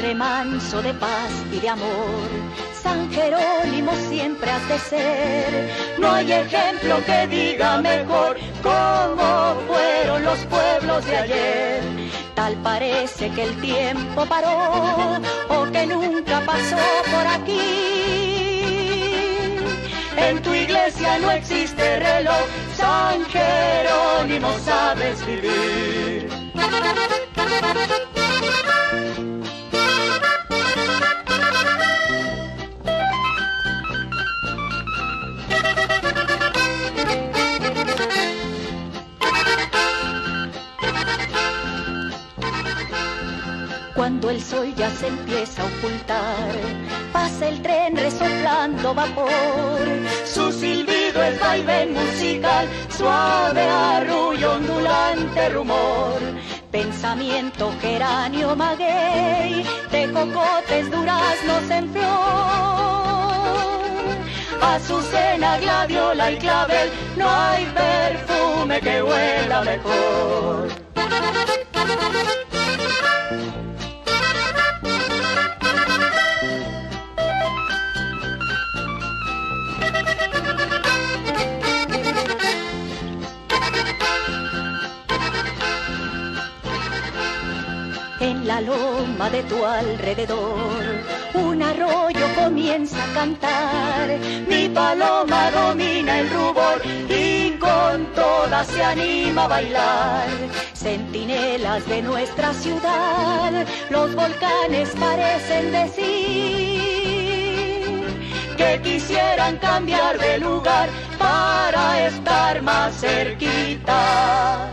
Padre manso de paz y de amor, San Jerónimo siempre has de ser. No hay ejemplo que diga mejor cómo fueron los pueblos de ayer. Tal parece que el tiempo paró o que nunca pasó por aquí. En tu iglesia no existe reloj, San Jerónimo sabes vivir. Cuando el sol ya se empieza a ocultar, pasa el tren resoplando vapor. Su silbido es vaivén musical, suave arrullo, ondulante rumor. Pensamiento geranio maguey, de cocotes duraznos en flor. Azucena, gladiola y clavel, no hay perfume que huela mejor. La loma de tu alrededor, un arroyo comienza a cantar. Mi paloma domina el rubor y con todas se anima a bailar. Centinelas de nuestra ciudad, los volcanes parecen decir que quisieran cambiar de lugar para estar más cerquita.